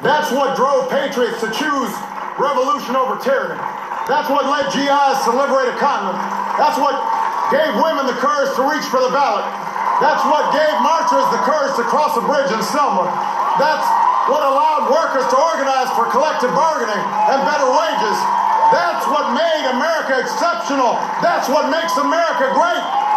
That's what drove patriots to choose revolution over tyranny. That's what led GIs to liberate a continent. That's what gave women the courage to reach for the ballot. That's what gave marchers the courage to cross a bridge in Selma. That's what allowed workers to organize for collective bargaining and better wages. That's what made America exceptional. That's what makes America great.